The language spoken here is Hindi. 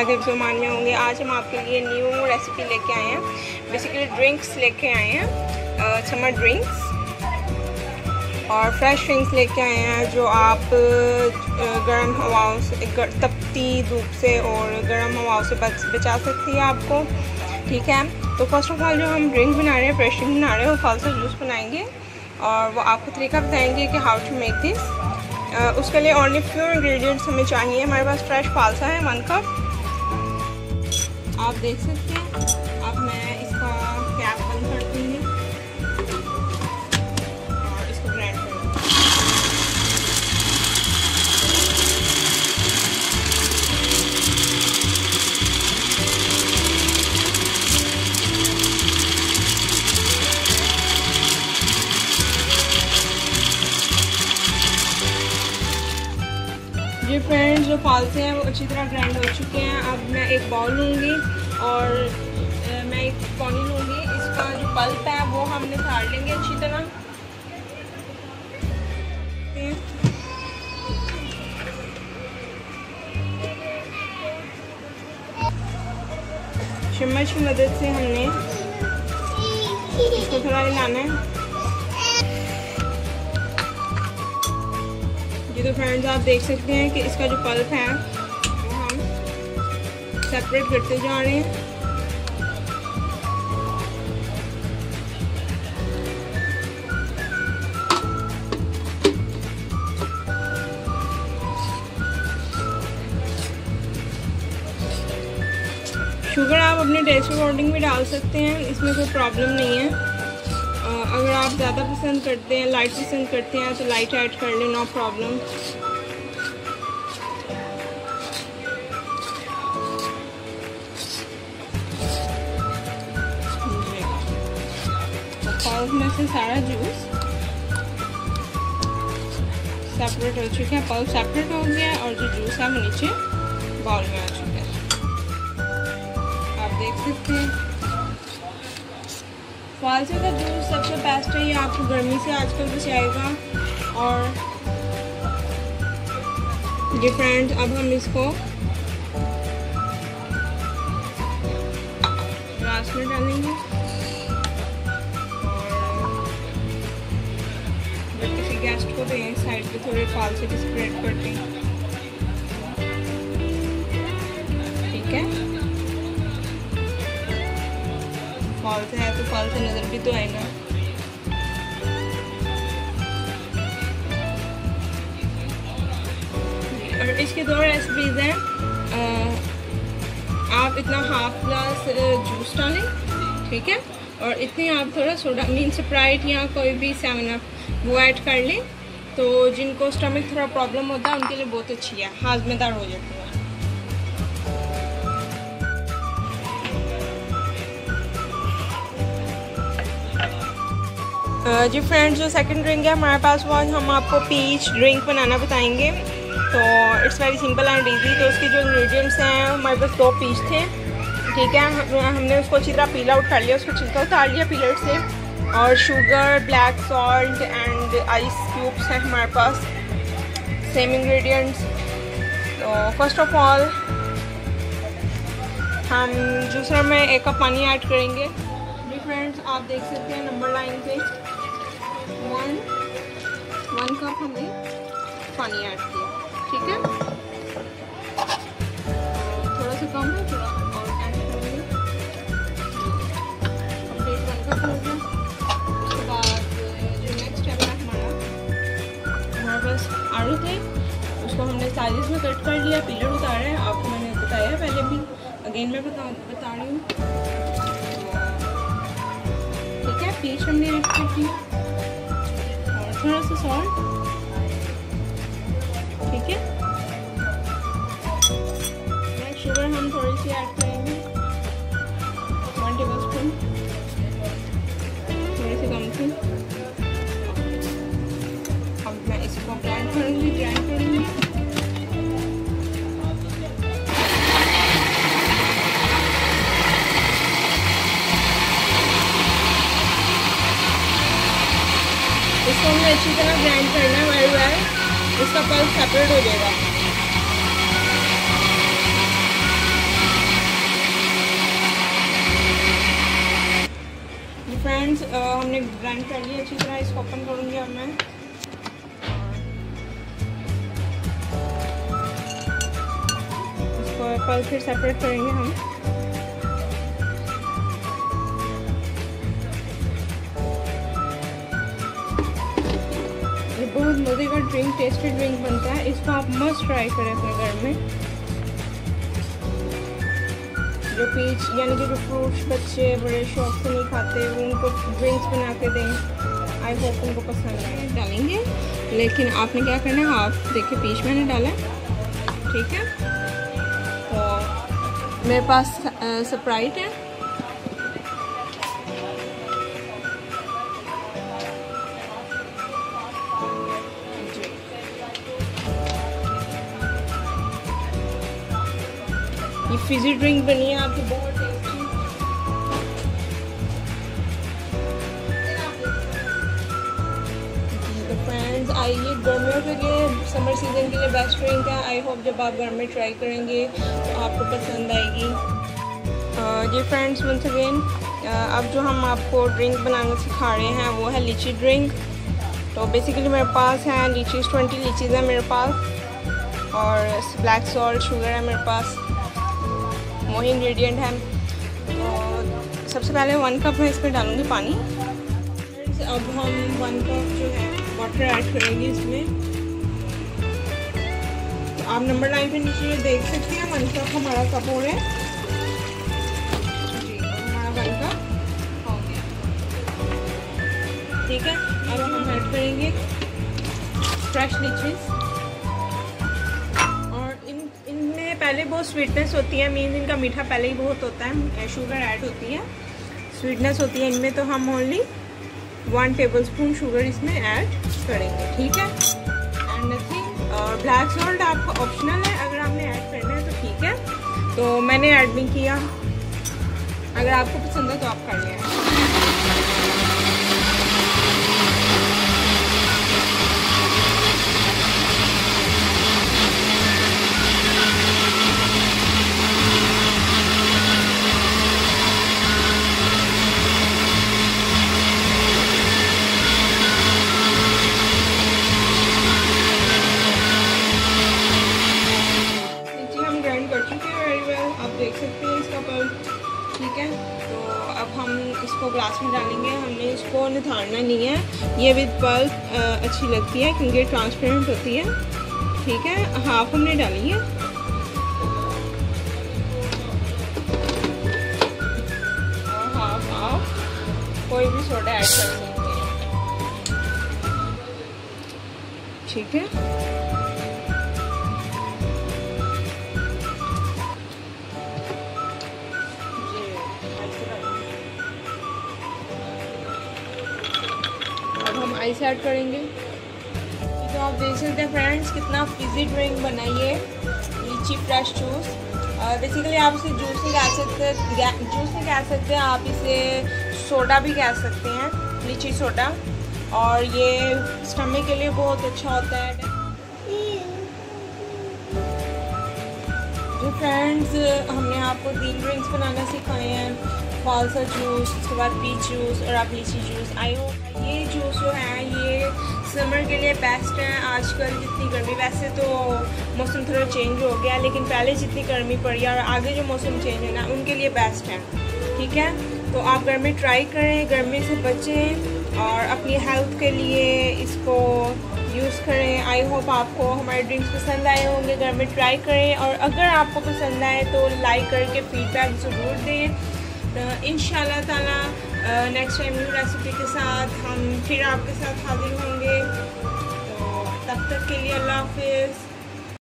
अल्लाह के जुमान में होंगे। आज हम आपके लिए न्यू रेसिपी लेके आए हैं। बेसिकली ड्रिंक्स लेके आए हैं। समर ड्रिंक्स और फ्रेश ड्रिंक्स लेके आए हैं जो आप गर्म हवाओं से तपती धूप से और गर्म हवाओं से बच, बचा सकती है आपको। ठीक है? तो फ़र्स्ट ऑफ़ ऑल जो हम ड्रिंक बना रहे हैं फ्रेश ड्रिंक बना रहे हैं, वो फालसा जूस बनाएँगे। और वो आपको तरीका बताएँगे कि हाउ टू मेक दिस उसके लिए ओनली फ्यू इंग्रेडिएंट्स हमें चाहिए। हमारे पास फ्रेश फालसा है वन कप आप देख सकते जी फ्रेंड्स जो फालते हैं, वो अच्छी तरह ग्राइंड हो चुके हैं। अब मैं एक बाउल लूँगी और मैं एक पौनी लूँगी। इसका जो पल्प है, वो हम निकाल लेंगे अच्छी तरह। चम्मच की मदद से हमने। इसको थोड़ा हिलाना है। ये तो फ्रेंड्स आप देख सकते हैं कि इसका जो पल्प है, वो हम सेपरेट करते जा रहे हैं। शुगर आप अपने टेस्ट अकॉर्डिंग भी डाल सकते हैं, इसमें कोई प्रॉब्लम नहीं है। ज़्यादा पसंद करते हैं लाइट पसंद करते हैं तो लाइट ऐड कर लें नो प्रॉब्लम में से सारा जूस सेपरेट हो चुका है। पल्प सेपरेट हो गया और जो जूस है वो नीचे बाउल में आ चुका है। आप देख सकते हैं। फालसे का जूस सबसे बेस्ट है, ये आपको गर्मी से आजकल बचाएगा। और ये फ्रेंड्स अब हम इसको ग्लास में डालेंगे। और किसी गेस्ट को दें साइड पे थोड़े फालसे स्प्रेड कर दें ठीक है? फॉल से है तो फॉल से नज़र भी तो आएगा। और इसके दो रेसिपीज़ हैं। आप इतना हाफ़ ग्लास जूस डालें, ठीक है? और इतनी आप थोड़ा सोडा मीन स्प्राइट या कोई भी सेवन अप वो ऐड कर लें। तो जिनको स्टमक थोड़ा प्रॉब्लम होता है, उनके लिए बहुत अच्छी है। हाजमेदार हो जाती है। जी फ्रेंड्स जो सेकंड ड्रिंक है, हमारे पास वो हम आपको पीच ड्रिंक बनाना बताएँगे। तो it's very simple and easy तो उसके जो इंग्रेडिएंट्स हैं, हमारे पास दो पीच थे। ठीक है हमने उसको अच्छी तरह पील आउट कर लिया, उसको छिलका उतार लिया पीलर से। और sugar black salt and ice cubes हैं हमारे पास। सेम इंग्रेडिएंट्स तो फ़र्स्ट ऑफ़ ऑल हम दूसरा में एक कप पानी ऐड करेंगे। जी फ्रेंड्स आप देख सकते हैं नंबर लाइन पे। वन वन कप हमने पानी ऐड किया, ठीक है? थोड़ा सा कम है, थोड़ा वन उसके बाद, जो नेक्स्ट है हमारा, हमारे पास आलू थे। उसको हमने साइज़ में कट कर लिया पिलर उतारा है। आपको मैंने बताया पहले भी। अगेन मैं बता बता रही हूँ। ठीक है पीच हमने ऐड कर दिया। थोड़ा सा सॉल्ट ठीक है? शुगर हम थोड़ी सी ऐड करेंगे। वन टेबल स्पून थोड़ी सी कम थी। अच्छी तरह ग्राइंड करना है वेल वेल इसका पल्स सेपरेट हो जाएगा। फ्रेंड्स हमने ग्राइंड कर लिया अच्छी तरह इसको ओपन करूँगी अब मैं। इसको पल फिर सेपरेट करेंगे हम। बहुत मज़े का ड्रिंक टेस्टी ड्रिंक बनता है, इसको आप मस्ट ट्राई करें अपने घर में। जो पीच यानी कि जो फ्रूट्स बच्चे बड़े शौक से नहीं खाते, वो उनको ड्रिंक्स बना के दें। आई होप उनको पसंद आए। डालेंगे। लेकिन आपने क्या करना है? हाफ़ देखिए पीच मैंने डाला। ठीक है? तो मेरे पास स्प्राइट है। फिजी ड्रिंक बनी है, आपकी बहुत टेस्टी तो फ्रेंड्स आइए गर्मियों के लिए समर सीज़न के लिए बेस्ट ड्रिंक है। आई होप जब आप घर में ट्राई करेंगे तो आपको पसंद आएगी। जी फ्रेंड्स वंस अगेन अब जो हम आपको ड्रिंक बनाना सिखा रहे हैं, वो है लीची ड्रिंक तो बेसिकली मेरे पास है लीचीज़ ट्वेंटी लीचीज़ है मेरे पास। और ब्लैक सॉल्ट शुगर है मेरे पास। वही इंग्रेडिएंट है। तो सबसे पहले वन कप मैं इसमें डालूँगी पानी। अब हम वन कप जो है वाटर ऐड करेंगे इसमें। तो आप नंबर लाइन पे नीचे देख सकते हैं वन कप हमारा कप हो रहा है। ठीक है, अब हम ऐड करेंगे फ्रेश लीचीज़ पहले बहुत स्वीटनेस होती है मीन इनका मीठा पहले ही बहुत होता है शुगर ऐड होती है। स्वीटनेस होती है इनमें तो हम only one tablespoon sugar इसमें ऐड करेंगे, ठीक है? एंड नथिंग और ब्लैक सॉल्ट आपका ऑप्शनल है, अगर आपने ऐड करना है तो ठीक है। तो मैंने ऐड नहीं किया। अगर आपको पसंद है तो आप कर लें। निथारना नहीं है। ये विद पल्प अच्छी लगती है क्योंकि ट्रांसपेरेंट होती है। ठीक है हाफ़ हमने डाली है। हाफ़ हाफ़ कोई भी सोडा ऐड कर ठीक है। आइस ऐड करेंगे। तो आप देख सकते हैं फ्रेंड्स कितना फिजी ड्रिंक बनाइए लीची फ्रेश जूस बेसिकली आप इसे जूस नहीं कह सकते जूस नहीं कह सकते, आप इसे सोडा भी कह सकते हैं, लीची सोडा और ये स्टमक के लिए बहुत अच्छा होता है। जो फ्रेंड्स हमने आपको तीन ड्रिंक्स बनाना सिखाए हैं। फालसा जूस उसके बाद पीच जूस और आप लीची जूस आई हो ये जूस जो है, ये समर के लिए बेस्ट है। आजकल जितनी गर्मी, वैसे तो मौसम थोड़ा चेंज हो गया, लेकिन पहले जितनी गर्मी पड़ी और आगे जो मौसम चेंज है ना, उनके लिए बेस्ट है। ठीक है? तो आप घर में ट्राई करें गर्मी से बचें और अपनी हेल्थ के लिए इसको यूज़ करें। आई होप आपको हमारे ड्रिंक्स पसंद आए होंगे, घर में ट्राई करें और अगर आपको पसंद आए तो लाइक करके फीडबैक ज़रूर दें। इन ताला नेक्स्ट टाइम न्यू रेसिपी के साथ हम फिर आपके साथ हाजिर होंगे। तो तब तक के लिए अल्लाह हाफिज़।